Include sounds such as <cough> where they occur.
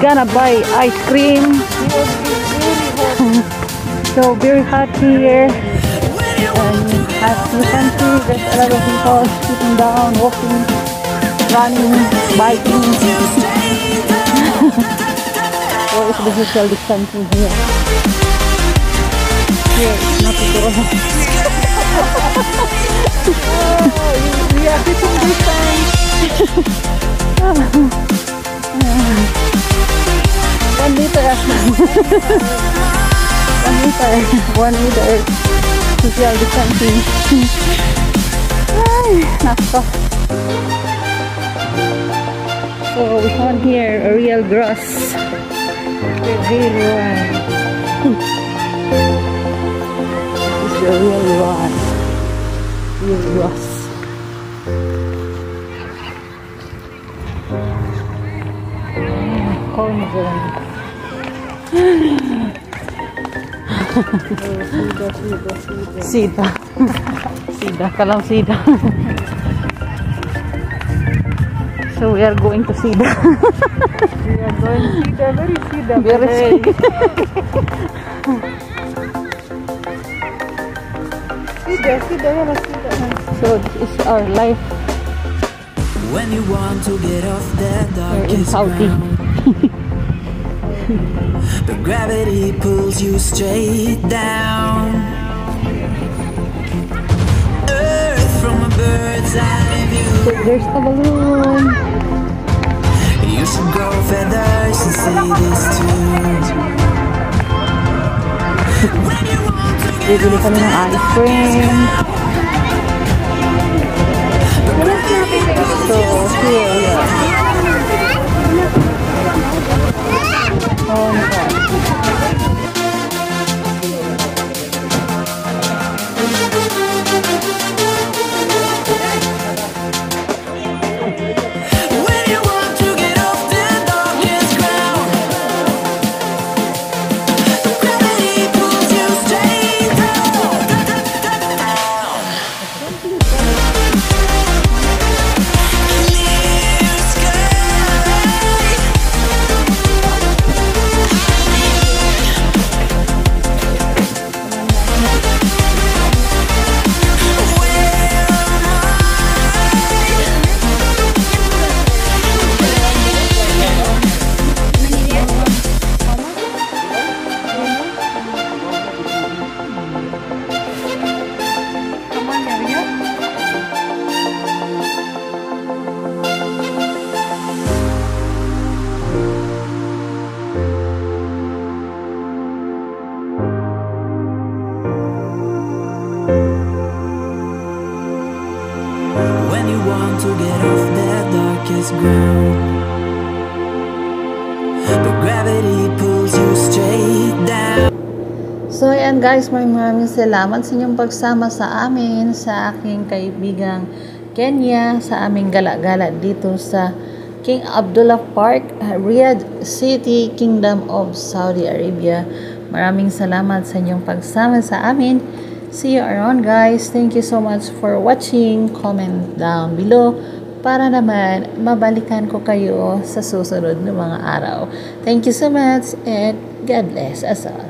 Gonna buy ice cream. <laughs> so very hot here. Get As you can see, there's a lot of people sitting down, walking, running, biking. <laughs> So it's the social distancing here. Here, not all. <laughs> we are keeping distance. One meter. One meter. One meter. Social distancing. Ay, nako. So we found here a real grass. The real one. This is the real one. Real grass. Ah, Cornzone. Sida. Sida. Kalang sida. so we are going to Sida. We are going Sida, very Sida. Very. Sida, Sida, ang Sida. So this is our life When you want to get off in darkest Saudi. ground, but gravity pulls you straight down. Earth from a bird's eye view. There's a balloon. You should grow feathers and see this too. <laughs> When you want to get Bibili kami ng ice cream. So, ayan guys, maraming salamat sa inyong pagsama sa amin, sa aking kaibigang Kenya, sa aming gala-gala dito sa King Abdullah Park, Riyadh City, Kingdom of Saudi Arabia. Maraming salamat sa inyong pagsama sa amin. See you around guys. Thank you so much for watching. Comment down below para naman mabalikan ko kayo sa susunod na mga araw. Thank you so much and God bless us all.